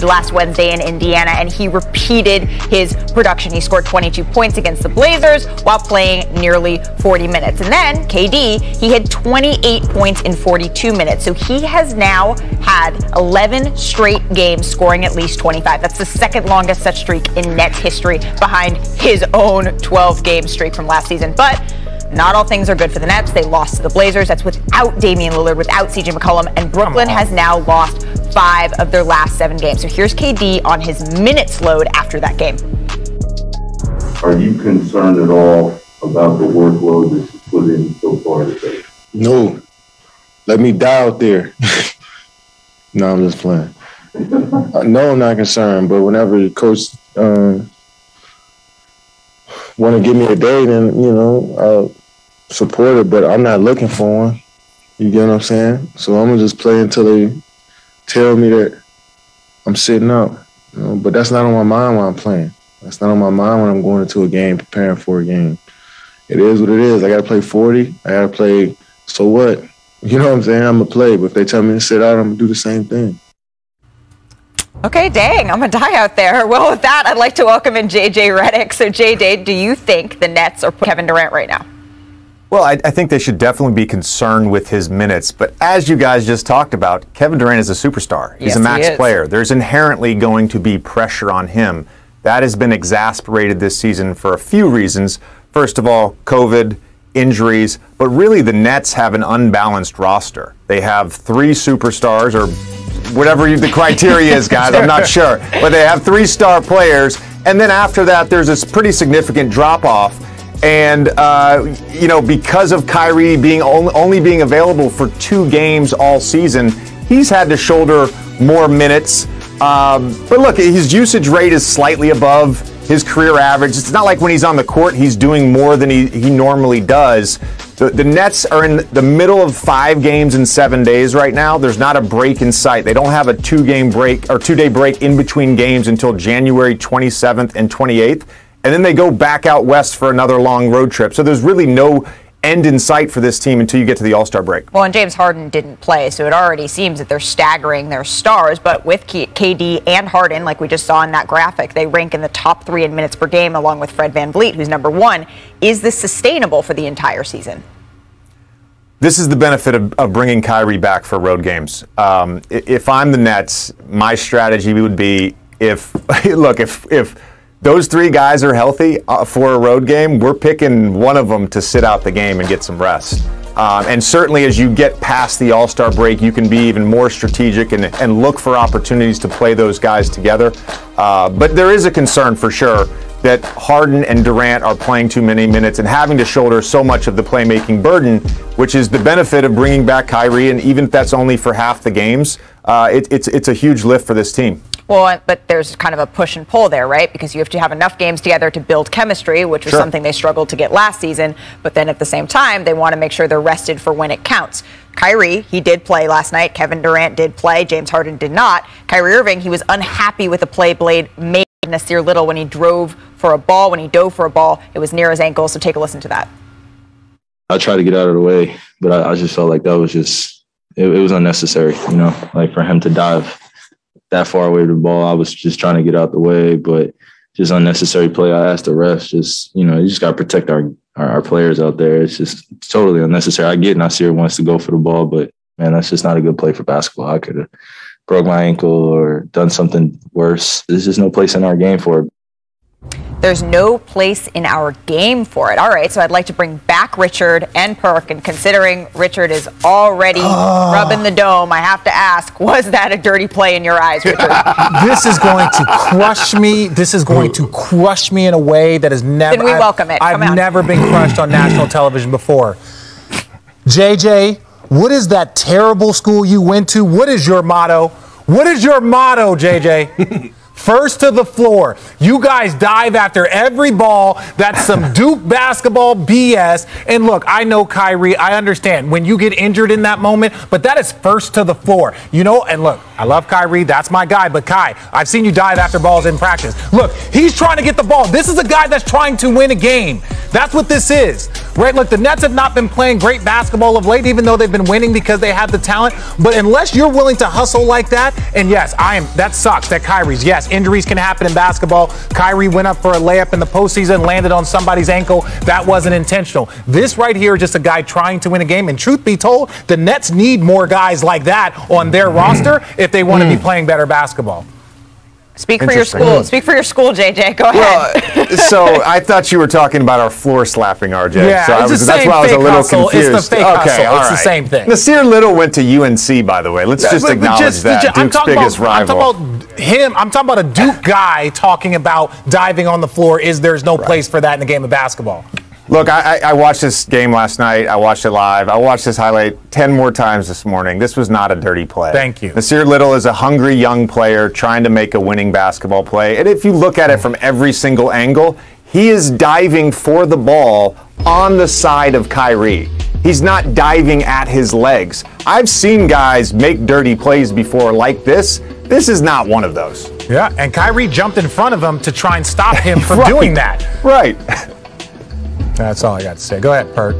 last Wednesday in Indiana, and he repeated his production. He scored 22 points against the Blazers while playing nearly 40 minutes. And then KD, he had 28 points in 42 minutes. So he has now had 11 straight games scoring at least 25. That's the second longest such streak in Nets history behind his own 12 game streak from last season. But not all things are good for the Nets. They lost to the Blazers. That's without Damian Lillard, without CJ McCollum, and Brooklyn has now lost five of their last seven games. So here's KD on his minutes load after that game. Are you concerned at all about the workload that you put in so far today? No. Let me die out there. no, I'm just playing. uh, no, I'm not concerned. But whenever the coach um, want to give me a day, then you know I'll support it. But I'm not looking for one. You get what I'm saying? So I'm gonna just play until they tell me that I'm sitting up. You know? But that's not on my mind when I'm playing. That's not on my mind when I'm going into a game, preparing for a game. It is what it is. I got to play 40. I got to play. So what? You know what I'm saying? I'm gonna play. But if they tell me to sit out, I'm gonna do the same thing. Okay, dang, I'm gonna die out there. Well, with that, I'd like to welcome in JJ Redick. So, JJ, do you think the Nets are Kevin Durant right now? Well, I, I, think they should definitely be concerned with his minutes. But as you guys just talked about, Kevin Durant is a superstar. He's yes, a max he player. There's inherently going to be pressure on him. That has been exasperated this season for a few reasons. First of all, COVID, injuries, but really the Nets have an unbalanced roster. They have three superstars or whatever the criteria is, guys. I'm not sure. But they have three star players. And then after that, there's this pretty significant drop off and, uh, you know, because of Kyrie being only being available for two games all season, he's had to shoulder more minutes. Um, but look, his usage rate is slightly above his career average. It's not like when he's on the court, he's doing more than he, he normally does. The, the Nets are in the middle of five games in seven days right now. There's not a break in sight. They don't have a two game break or two day break in between games until January 27th and 28th and then they go back out west for another long road trip. So there's really no end in sight for this team until you get to the All Star break. Well, and James Harden didn't play, so it already seems that they're staggering their stars. But with KD and Harden, like we just saw in that graphic, they rank in the top three in minutes per game, along with Fred Van VanVleet, who's number one. Is this sustainable for the entire season? This is the benefit of, of bringing Kyrie back for road games. Um, if I'm the Nets, my strategy would be if look if if those three guys are healthy uh, for a road game, we're picking one of them to sit out the game and get some rest. Um, and certainly, as you get past the All Star break, you can be even more strategic and, and look for opportunities to play those guys together. Uh, but there is a concern for sure that Harden and Durant are playing too many minutes and having to shoulder so much of the playmaking burden, which is the benefit of bringing back Kyrie. And even if that's only for half the games, uh, it, it's, it's a huge lift for this team. Well, but there's kind of a push and pull there, right? Because you have to have enough games together to build chemistry, which was sure. something they struggled to get last season. But then at the same time, they want to make sure they're rested for when it counts. Kyrie, he did play last night. Kevin Durant did play. James Harden did not. Kyrie Irving, he was unhappy with the play Blade made Nassir Little when he drove for a ball, when he dove for a ball. It was near his ankle. So take a listen to that. I tried to get out of the way, but I, I just felt like that was just, it, it was unnecessary, you know, like for him to dive that far away from the ball. I was just trying to get out the way, but just unnecessary play. I asked the refs, just you know, you just got to protect our, our, our players out there. It's just totally unnecessary. I get Nassir wants to go for the ball, but man, that's just not a good play for basketball. I could have broke my ankle or done something worse. There's just no place in our game for it. There's no place in our game for it. All right, so I'd like to bring back Richard and Perk, and considering Richard is already oh. rubbing the dome, I have to ask, was that a dirty play in your eyes, Richard? this is going to crush me. This is going to crush me in a way that has never. Then we welcome it. Come I've never been crushed on national television before. JJ, what is that terrible school you went to? What is your motto? What is your motto, JJ? First to the floor. You guys dive after every ball. That's some Duke basketball BS. And look, I know Kyrie. I understand when you get injured in that moment, but that is first to the floor. You know, and look, I love Kyrie. That's my guy. But Kai, I've seen you dive after balls in practice. Look, he's trying to get the ball. This is a guy that's trying to win a game. That's what this is. Right? Look, the Nets have not been playing great basketball of late, even though they've been winning because they have the talent. But unless you're willing to hustle like that, and yes, I am that sucks. That Kyrie's. Yes, injuries can happen in basketball. Kyrie went up for a layup in the postseason, landed on somebody's ankle. That wasn't intentional. This right here is just a guy trying to win a game. And truth be told, the Nets need more guys like that on their roster if they want to be mm. playing better basketball. Speak for your school. Speak for your school, JJ. Go ahead. Well, so I thought you were talking about our floor slapping, RJ. Yeah, so I it's the was, that's why I was a little hustle. It's the confused. fake okay, hustle. all It's the right. same thing. Nassir Little went to UNC, by the way. Let's just But- but acknowledge just- that. just- Duke's biggest about, rival. I'm talking about him. I'm talking about a Duke guy talking about diving on the floor. Is there's no place for that in the game of basketball? Look, I, I watched this game last night. I watched it live. I watched this highlight 10 more times this morning. This was not a dirty play. Thank you. Nassir Little is a hungry young player trying to make a winning basketball play. And if you look at it from every single angle, he is diving for the ball on the side of Kyrie. He's not diving at his legs. I've seen guys make dirty plays before like this. This is not one of those. Yeah, and Kyrie jumped in front of him to try and stop him from Right. doing that. Right. That's all I got to say. Go ahead, Perk.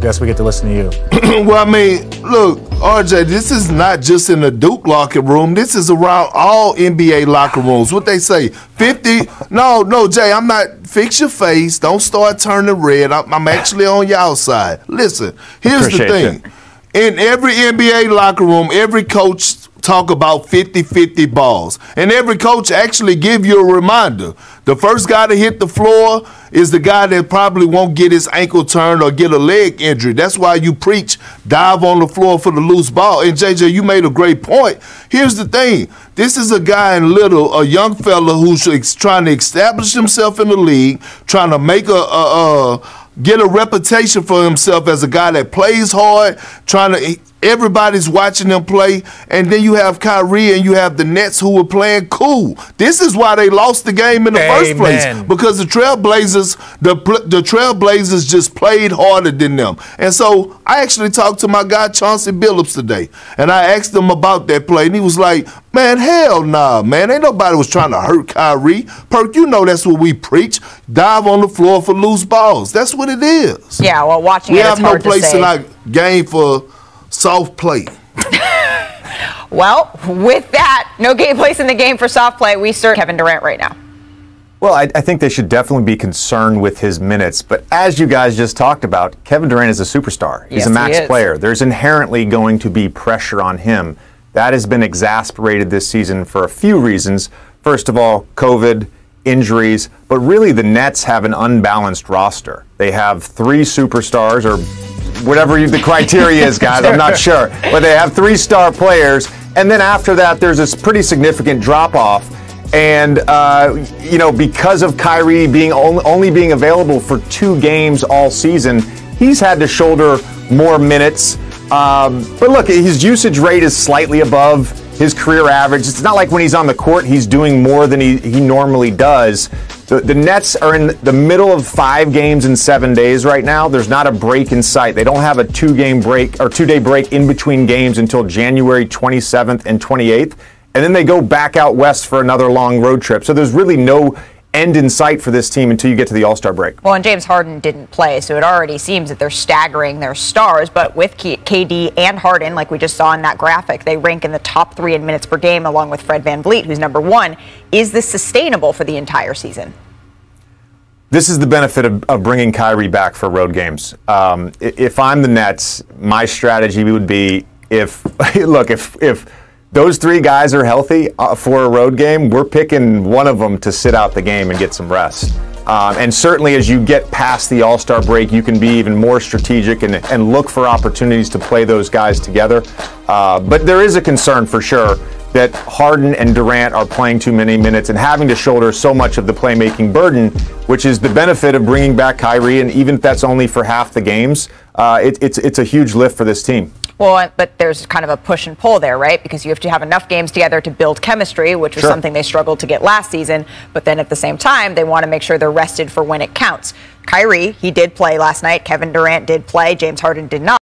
Guess we get to listen to you. Well, I mean, look, RJ, this is not just in the Duke locker room. This is around all NBA locker rooms. What they say, 50? No, no, Jay, I'm not. Fix your face. Don't start turning red. I'm, I'm actually on your side. Listen, here's the Appreciate thing. In every NBA locker room, every coach talk about 50-50 balls. And every coach actually give you a reminder. The first guy to hit the floor is the guy that probably won't get his ankle turned or get a leg injury. That's why you preach dive on the floor for the loose ball. And JJ, you made a great point. Here's the thing. This is a guy in little, a young fella who's trying to establish himself in the league, trying to make a, a, a get a reputation for himself as a guy that plays hard, trying to everybody's watching them play, and then you have Kyrie and you have the Nets who were playing cool. This is why they lost the game in the first place because the Trailblazers, the the Trailblazers just played harder than them. And so I actually talked to my guy Chauncey Billups today, and I asked him about that play, and he was like, "Man, hell nah, man, ain't nobody was trying to hurt Kyrie. Perk, you know that's what we preach: dive on the floor for loose balls. That's what it is. yeah, well, watching We it, it's have no hard to place in our game for soft play. Well, with that, no game place in the game for soft play. We start Kevin Durant right now. Well, I, I think they should definitely be concerned with his minutes. But as you guys just talked about, Kevin Durant is a superstar. He's Yes, a max is. player. There's inherently going to be pressure on him. That has been exasperated this season for a few reasons. First of all, COVID, injuries, but really the Nets have an unbalanced roster. They have three superstars or whatever you, the criteria is, guys. I'm not sure. But they have three star players. And then after that, there's this pretty significant drop off. And, uh, you know, because of Kyrie being only, only being available for two games all season, he's had to shoulder more minutes. Um, but look, his usage rate is slightly above his career average. It's not like when he's on the court, he's doing more than he, he normally does. The, the Nets are in the middle of five games in seven days right now. There's not a break in sight. They don't have a two game break or two day break in between games until January 27th and 28th. And then they go back out west for another long road trip. So there's really no end in sight for this team until you get to the All Star break. Well, and James Harden didn't play, so it already seems that they're staggering their stars. But with KD and Harden, like we just saw in that graphic, they rank in the top three in minutes per game, along with Fred VanVleet, who's number one. Is this sustainable for the entire season? This is the benefit of, of bringing Kyrie back for road games. Um, if I'm the Nets, my strategy would be if look if if those three guys are healthy uh, for a road game, we're picking one of them to sit out the game and get some rest. Um, and certainly, as you get past the All Star break, you can be even more strategic and, and look for opportunities to play those guys together. Uh, but there is a concern for sure that Harden and Durant are playing too many minutes and having to shoulder so much of the playmaking burden, which is the benefit of bringing back Kyrie. And even if that's only for half the games, uh, it, it's it's a huge lift for this team. Well, but there's kind of a push and pull there, right? Because you have to have enough games together to build chemistry, which was Sure. something they struggled to get last season. But then at the same time, they want to make sure they're rested for when it counts. Kyrie, he did play last night. Kevin Durant did play. James Harden did not.